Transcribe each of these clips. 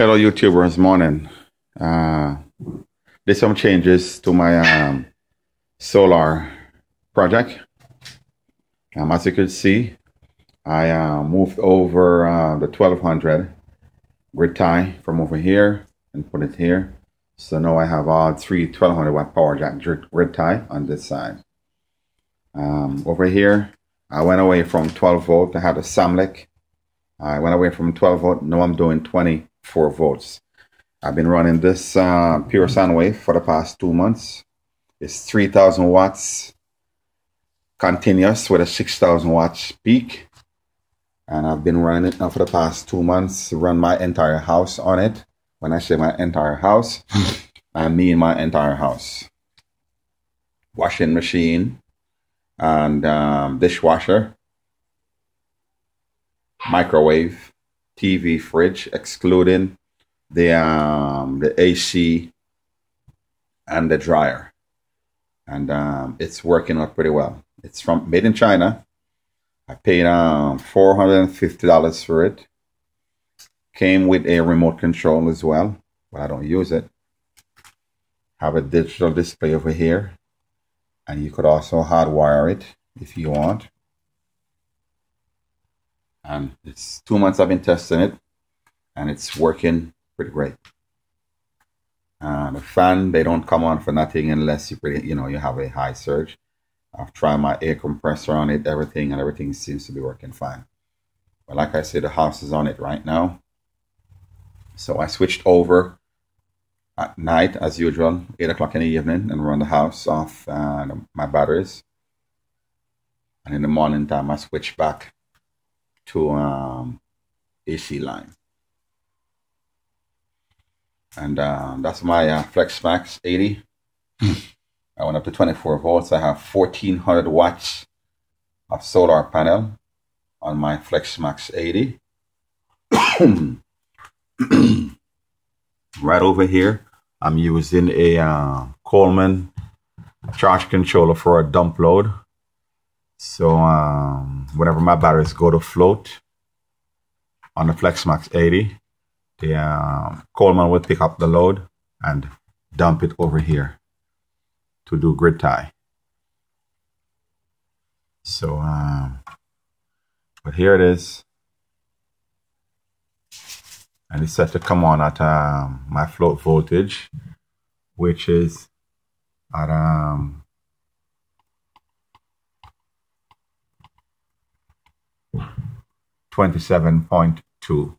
Hello, YouTubers. Morning. Uh, there's some changes to my um, solar project. Um, as you can see, I uh, moved over uh, the 1200 grid tie from over here and put it here. So now I have all three 1200 watt power jack grid tie on this side. Um, over here, I went away from 12 volt. I had a Samlex. I went away from 12 volt. Now I'm doing 24 volts. I've been running this uh, pure sine wave for the past two months. It's 3000 watts continuous with a 6000 watts peak. And I've been running it now for the past two months, run my entire house on it. When I say my entire house, I mean my entire house. Washing machine and um, dishwasher, microwave, TV, fridge, excluding the um, the AC and the dryer, and um, it's working out pretty well. It's from made in China. I paid um, four hundred and fifty dollars for it. Came with a remote control as well, but I don't use it. Have a digital display over here, and you could also hardwire it if you want. And it's two months I've been testing it, and it's working pretty great. And the fan, they don't come on for nothing unless you pretty, you know, you have a high surge. I've tried my air compressor on it, everything, and everything seems to be working fine. But like I said, the house is on it right now. So I switched over at night, as usual, 8 o'clock in the evening, and run the house off uh, my batteries. And in the morning time, I switch back to um, AC line and uh, that's my uh, FlexMax 80. I went up to 24 volts. I have 1400 watts of solar panel on my FlexMax 80. right over here, I'm using a uh, Coleman charge controller for a dump load. So um, whenever my batteries go to float on the FlexMax 80, the uh, Coleman will pick up the load and dump it over here to do grid tie. So, um, but here it is. And it's set to come on at um, my float voltage, which is at um, twenty-seven point two.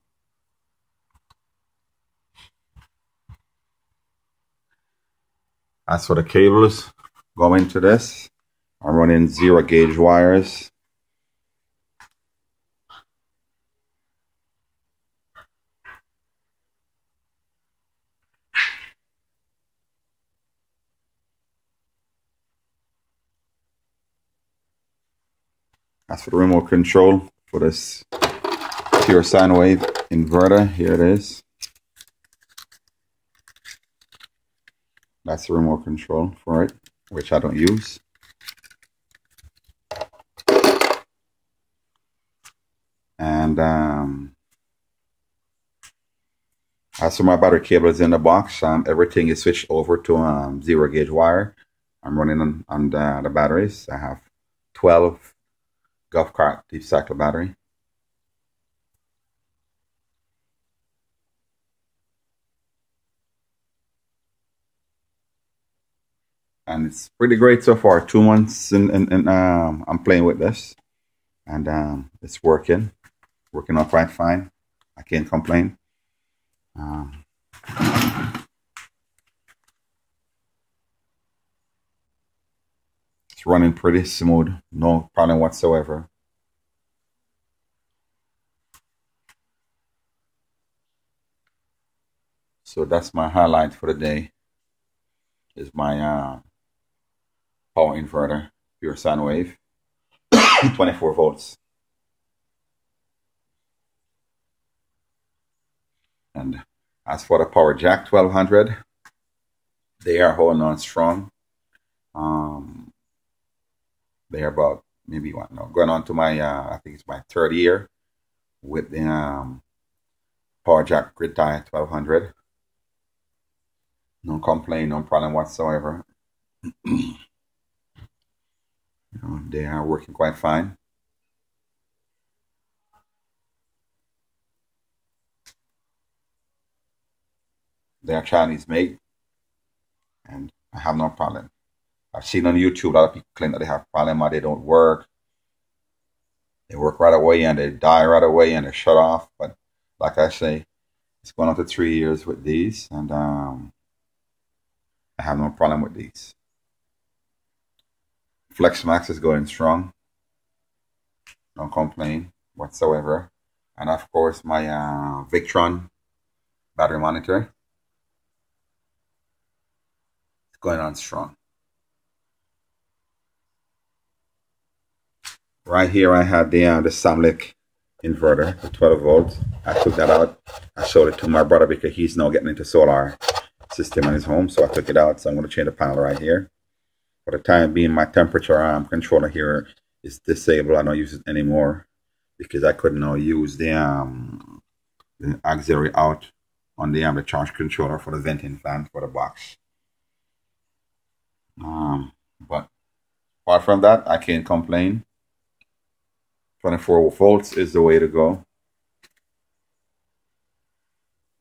As for the cables going to this, I'm running zero gauge wires. As for the remote control for this pure sine wave inverter, here it is. That's the remote control for it, which I don't use. And um, as for my battery cables in the box, um, everything is switched over to um, zero gauge wire. I'm running on, on the, the batteries. I have 12 golf cart deep cycle battery. and it's pretty great so far. Two months and, and, um, I'm playing with this, and um, it's working, working out quite fine. I can't complain. Um, it's running pretty smooth, no problem whatsoever. So that's my highlight for the day. Is my uh, power inverter, pure sine wave, 24 volts. And as for the power jack 1200, they are holding on strong. Um, they are about maybe what no going on to my uh, I think it's my third year with the um, Power Jack Grid Tie 1200. No complaint, no problem whatsoever. you know, they are working quite fine. They are Chinese made, and I have no problem. I've seen on YouTube a lot of people claim that they have problem they don't work. They work right away and they die right away and they shut off. But like I say, it's going on to three years with these, and um, I have no problem with these. FlexMax is going strong. Don't complain whatsoever. And of course, my uh, Victron battery monitor is going on strong. Right here, I have the uh, the Samlex inverter, the 12 volts. I took that out. I showed it to my brother because he's now getting into solar system in his home. So I took it out. So I'm going to change the panel right here. For the time being, my temperature um, controller here is disabled. I don't use it anymore because I couldn't now use the, um, the auxiliary out on the, um, the charge controller for the venting fan for the box. Um, but apart from that, I can't complain. 24 volts is the way to go.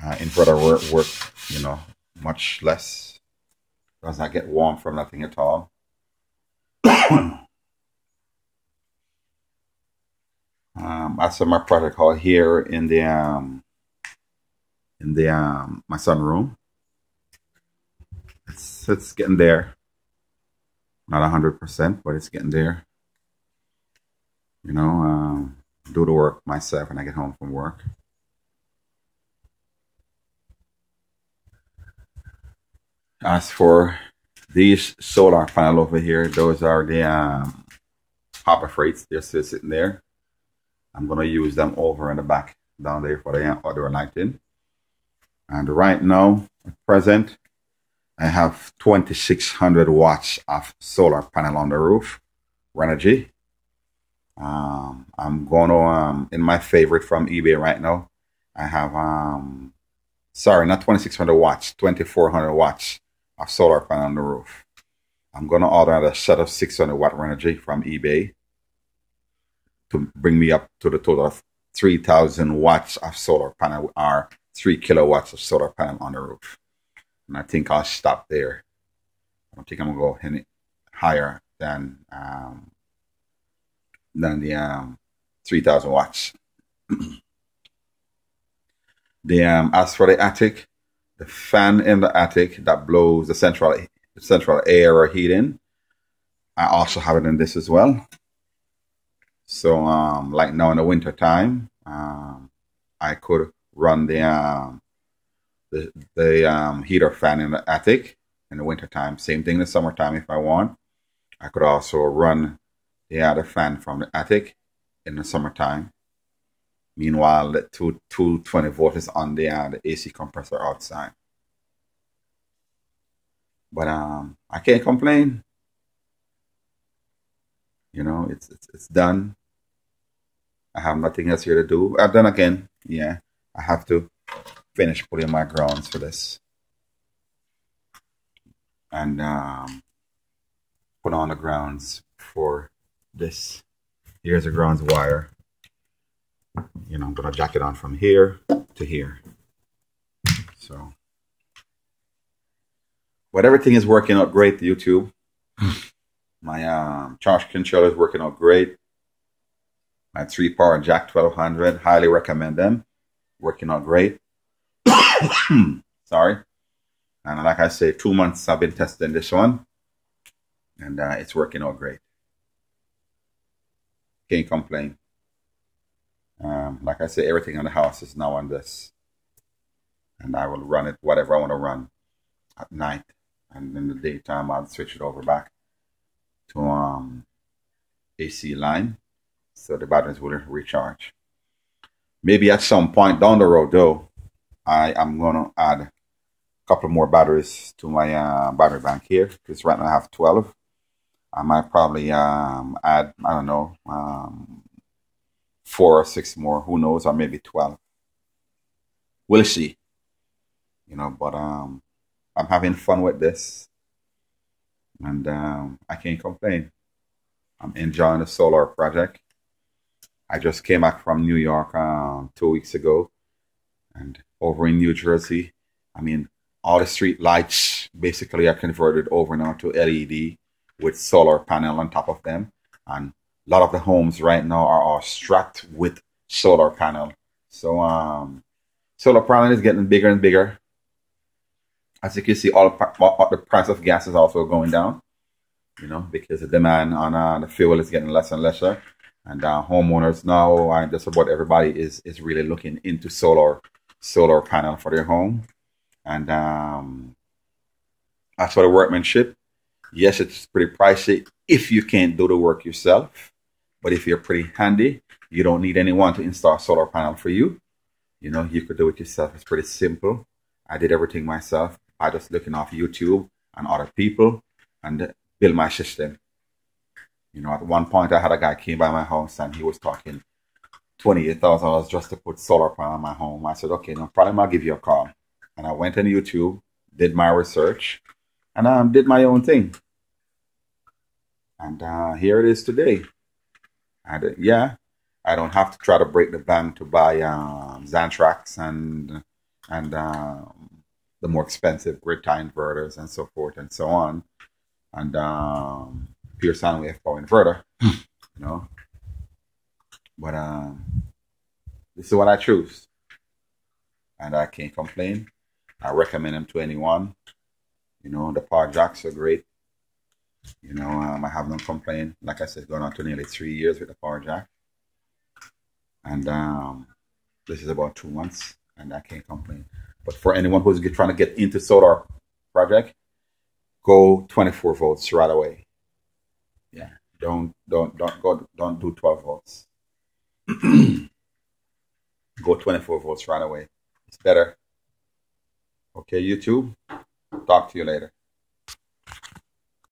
Uh, inverter work, work, you know, much less. Does not get warm from nothing at all. um, I saw my hall here in the um, in the um, my sunroom. It's it's getting there. Not hundred percent, but it's getting there you know, um, do the work myself when I get home from work. As for these solar panel over here, those are the um, Harbor Freights. They're still sitting there. I'm going to use them over in the back down there for the other lighting. And right now, at present, I have 2600 watts of solar panel on the roof, Renogy. Um, I'm going to um in my favorite from eBay right now. I have um sorry, not 2600 watts, 2400 watts of solar panel on the roof. I'm going to order a set of 600 watt Renogy from eBay to bring me up to the total of 3000 watts of solar panel or 3 kilowatts of solar panel on the roof. And I think I'll stop there. I don't think I'm going to go any higher than um, than the um, 3000 watts. the um, as for the attic, the fan in the attic that blows the central the central air or heating, I also have it in this as well. So um, like now in the winter time, um, I could run the um, the, the um, heater fan in the attic in the winter time. Same thing in the summertime if I want. I could also run they had a fan from the attic in the summertime. Meanwhile, the two, 220 volt is on the, uh, the AC compressor outside. But um, I can't complain. You know, it's, it's it's done. I have nothing else here to do. I've done again. Yeah, I have to finish putting my grounds for this. And um, put on the grounds for this. Here's a grounds wire. You know, I'm going to jack it on from here to here. So, but everything is working out great, YouTube. My um, charge controller is working out great. My three power jack 1200, highly recommend them. Working out great. Sorry. And like I say, two months I've been testing this one. And uh, it's working out great. Can't complain. Um, like I said, everything in the house is now on this. And I will run it whatever I want to run at night. And in the daytime, I'll switch it over back to um, AC line so the batteries will recharge. Maybe at some point down the road, though, I am going to add a couple more batteries to my uh, battery bank here because right now I have 12 I might probably um, add, I don't know, um, four or six more, who knows, or maybe 12. we'll see. You know, but um, I'm having fun with this, and um, I can't complain. I'm enjoying the solar project. I just came back from New York uh, two weeks ago, and over in New Jersey, I mean, all the street lights basically are converted over now to LED with solar panel on top of them, and a lot of the homes right now are all strapped with solar panel. So um, solar panel is getting bigger and bigger. As you can see, all, all the price of gas is also going down. You know, because the demand on uh, the fuel is getting less and lesser, and uh, homeowners now, and just about everybody is is really looking into solar solar panel for their home. And um, as for the workmanship, yes, it's pretty pricey if you can't do the work yourself. But if you're pretty handy, you don't need anyone to install solar panel for you. You know, you could do it yourself. It's pretty simple. I did everything myself. I just looking off YouTube and other people and build my system. You know, at one point I had a guy came by my house and he was talking $28,000 just to put solar panel on my home. I said, okay, no problem. I'll give you a call. And I went on YouTube, did my research, and um, did my own thing. And uh, here it is today. And uh, yeah, I don't have to try to break the bank to buy um, Xantrex and and um, the more expensive grid tie inverters and so forth and so on, and um, pure sine wave power inverter. you know, but um, this is what I choose, and I can't complain. I recommend them to anyone. You know, the power jacks are great. You know, um, I have no complaint. Like I said, going on to nearly three years with the power jack. And um, this is about two months, and I can't complain. But for anyone who's trying to get into solar project, go 24 volts right away. Yeah, don't don't don't go don't do 12 volts. go 24 volts right away. It's better. Okay, YouTube. Talk to you later.